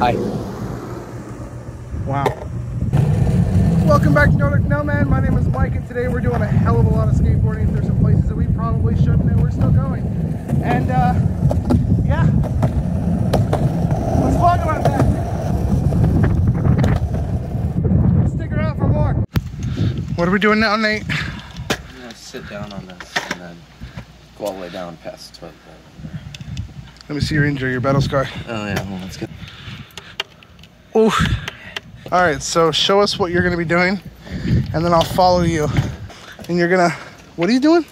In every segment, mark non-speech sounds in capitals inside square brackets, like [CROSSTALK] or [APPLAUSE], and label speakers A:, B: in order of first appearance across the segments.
A: Hi.
B: Wow. Welcome back to Nordic Nomad. My name is Mike, and today we're doing a hell of a lot of skateboarding. There's some places that we probably shouldn't, and we're still going. And uh, yeah, let's vlog about that. Stick around for more. What are we doing now, Nate?
A: I'm gonna sit down on this and then go all the way down past the toilet.
B: Let me see your injury, your battle scar.
A: Oh yeah, well, that's good.
B: Ooh. All right, so show us what you're gonna be doing, and then I'll follow you. And you're gonna, what are you doing?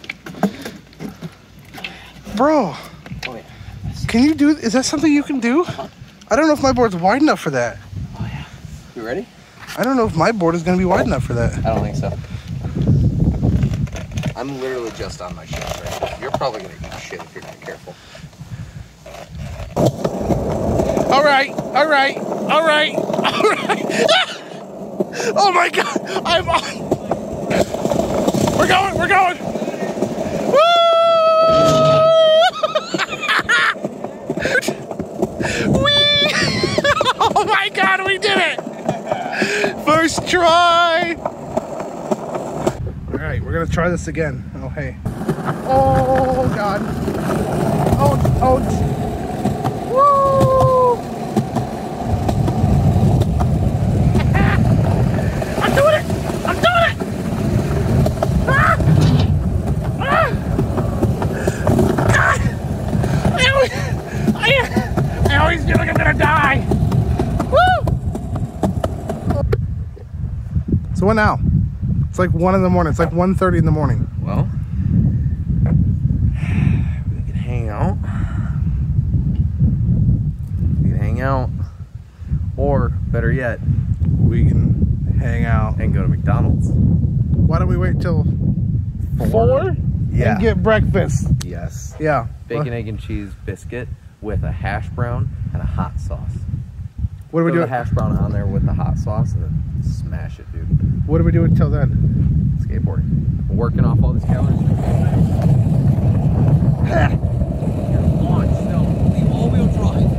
B: Bro,
A: Oh yeah.
B: can you do, is that something you can do? I don't know if my board's wide enough for that.
A: Oh yeah. You ready?
B: I don't know if my board is gonna be wide enough for that.
A: I don't think so. I'm literally just on my shit right now. You're probably gonna eat shit if you're not careful.
B: All right, all right, all right, all right. Ah! oh my God, I'm on. We're going, we're going. Woo! [LAUGHS] [LAUGHS] Oh my God, we did it. First try. All right, we're gonna try this again. Oh, hey. Oh God. Oh, oh. Woo! I'm doing it! I'm doing it! Ah! Ah! God! I always, I, I always feel like I'm gonna die. Woo! So what now? It's like one in the morning. It's like 1.30 in the morning.
A: Well, we can hang out. We can hang out, or better yet,
B: We can hang out.
A: and go to McDonald's.
B: Why don't we wait till four?
A: Yeah.
B: And get breakfast.
A: Yes.
B: Yeah.
A: Bacon, egg, and cheese biscuit with a hash brown and a hot sauce.
B: What are we
A: Throw
B: doing?
A: the hash brown on there with the hot sauce and then smash it, dude.
B: What are we doing until then?
A: Skateboarding. Working off all these calories. Launch, no. All-wheel drive.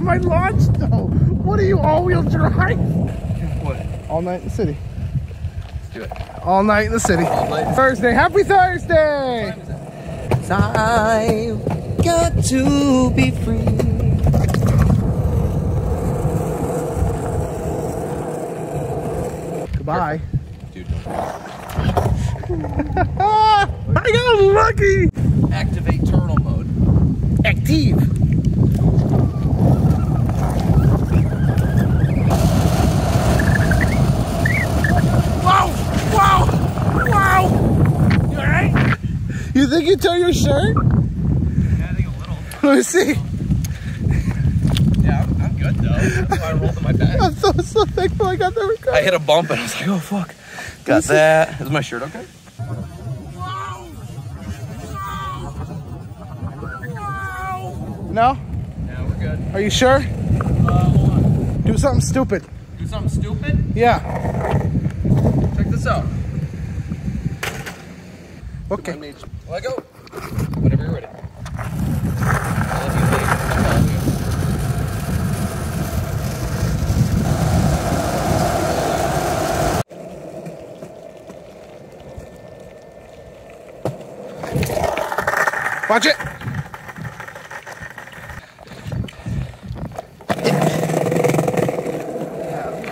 B: My launch though. What are you all-wheel drive?
A: What?
B: All night in the city.
A: Let's do it.
B: All night in the city.
A: All night.
B: Thursday. Happy Thursday.
A: I've got to be free.
B: Goodbye.
A: Dude, [LAUGHS]
B: I got lucky.
A: activate turtle mode.
B: Active. Wow! Wow! Wow! You alright? You think you tore your shirt?
A: Yeah, I think a little.
B: Let me see.
A: Yeah, I'm, I'm good though. That's why I rolled my bag.
B: I'm so, so thankful I got that record.
A: I hit a bump and I was like, oh fuck. Got that. Is my shirt okay?
B: No?
A: Yeah, we're good.
B: Are you sure?
A: Uh, hold on.
B: Do something stupid.
A: Do something stupid?
B: Yeah.
A: Check this out.
B: Okay.
A: Let go. Whenever you're ready. I'll let you take it. I'll follow you.
B: Watch it.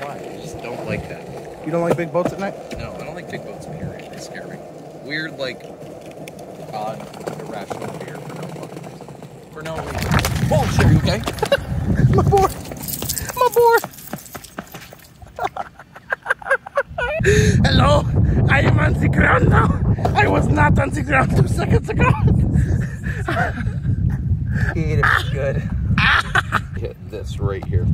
A: Why? I just don't like that.
B: You don't like big boats at night?
A: No, I don't like big boats, period. They scare me. Weird, like, odd, irrational fear for no fucking reason. For no reason. Oh, shit, are you okay? [LAUGHS]
B: My board. My board. [LAUGHS] Hello. I am on the ground now. I was not on the ground two seconds ago. [LAUGHS]
A: Eat it. Good. [LAUGHS] Hit this right here.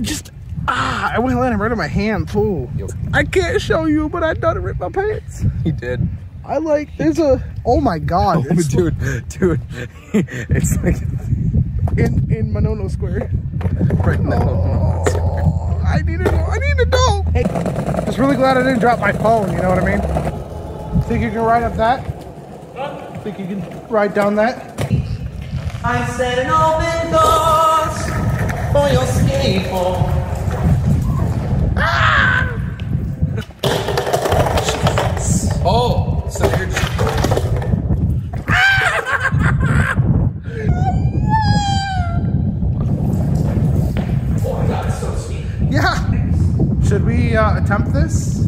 B: Just ah, I went him right in my hand, fool.
A: Yo,
B: I can't show you, but I thought it ripped my pants.
A: he did.
B: I like there's a oh my god,
A: Oh, dude, dude. [LAUGHS] it's like
B: in in Monono Square.
A: right now.
B: Oh, I need know. I need to know. Hey, just really glad I didn't drop my phone. You know what I mean? Think you can ride up that? Huh? Think you can ride down that?
C: I set an open door for your skateboard. Ah! Oh, so you're Yeah.
B: Should we uh, attempt this?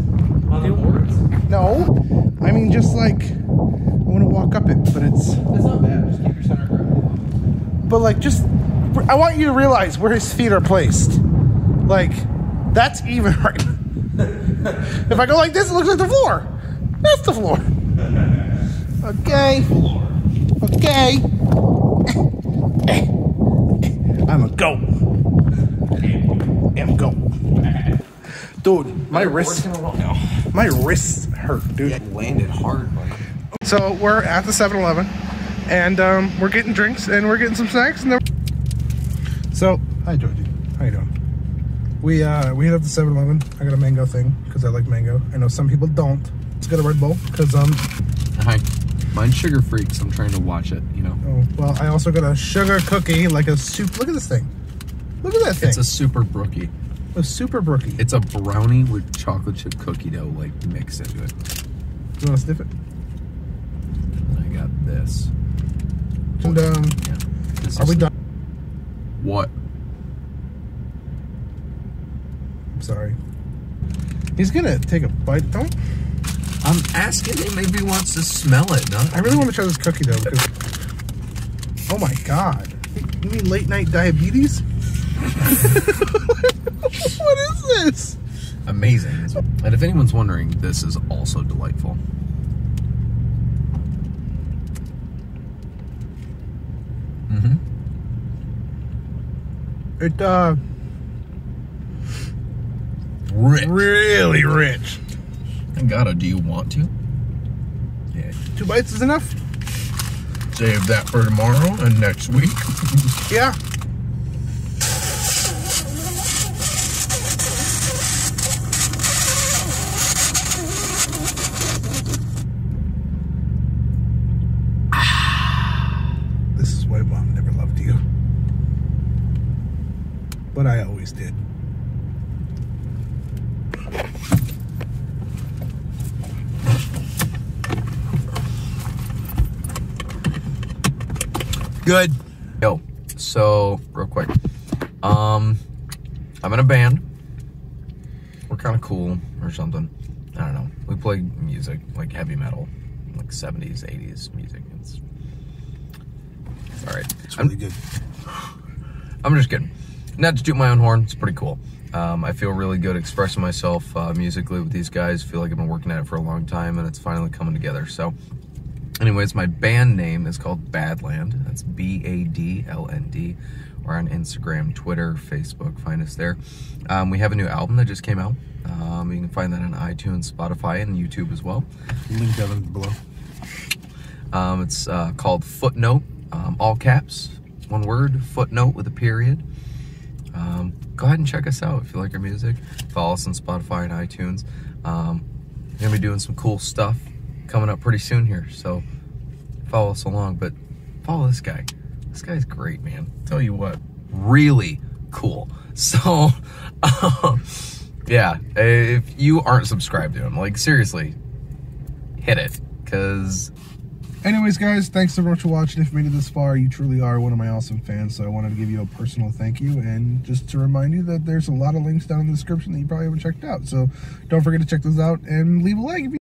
A: On the boards?
B: No. I mean, just like, I want to walk up it, but it's,
A: It's not bad. Just keep your center grip.
B: but like, just, I want you to realize where his feet are placed. Like, that's even [LAUGHS] right. if I go like this, it looks like the floor. That's the floor. Okay. Okay. [LAUGHS] I'm a goat. I'm a goat. Dude, my wrist, my wrists hurt, dude.
A: landed hard, buddy.
B: So we're at the 7-Eleven, and um, we're getting drinks and we're getting some snacks. And then... So, hi Georgie, how you doing? We uh, we hit up the 7-Eleven. I got a mango thing because I like mango. I know some people don't. Let's get a Red Bull because um,
A: Hi. Mine's sugar freaks. I'm trying to watch it, you know.
B: oh well, I also got a sugar cookie, like a soup. Look at this thing. Look at that thing.
A: It's a super brookie.
B: A super brookie.
A: It's a brownie with chocolate chip cookie dough like mixed into it.
B: you want to sniff it?
A: I got this.
B: And um,
A: Yeah. This
B: are we done?
A: What?
B: I'm sorry. He's gonna take a bite. Don't.
A: I'm asking him if he wants to smell it. Not
B: I really want to try this cookie though because. Oh my god! You mean late night diabetes? [LAUGHS] [LAUGHS] what is this?
A: amazing. And if anyone's wondering, this is also delightful. Mm-hmm.
B: It uh
A: Rich.
B: really rich.
A: I gotta. Do you want to? Yeah.
B: Two bites is enough.
A: Save that for tomorrow and next week.
B: Yeah. This is why mom never loved you. But I always did.
A: Good. Yo, so real quick, um, I'm in a band. We're kind of cool or something. I don't know. We play music like heavy metal, like 70s, 80s music. It's, it's all right.
B: It's
A: I'm,
B: really good.
A: I'm just kidding. Not to toot my own horn. It's pretty cool. Um, I feel really good expressing myself uh, musically with these guys. feel like I've been working at it for a long time, and it's finally coming together. So, anyways, my band name is called BADLND. That's B A D L N D. We're on Instagram, Twitter, Facebook. Find us there. Um, we have a new album that just came out. Um, you can find that on iTunes, Spotify, and YouTube as well.
B: Link down below.
A: Um, it's uh, called Footnote, um, all caps, one word, footnote with a period. Um, go ahead and check us out if you like our music. Follow us on Spotify and iTunes. Um, we're gonna be doing some cool stuff coming up pretty soon here, so follow us along. But follow this guy. This guy's great, man. Tell you what, really cool. [LAUGHS] So, um, yeah, if you aren't subscribed to him, like seriously, hit it, cause
B: Anyways, guys, thanks so much for watching. If you made it this far, you truly are one of my awesome fans. So I wanted to give you a personal thank you and just to remind you that there's a lot of links down in the description that you probably haven't checked out. So don't forget to check those out and leave a like if you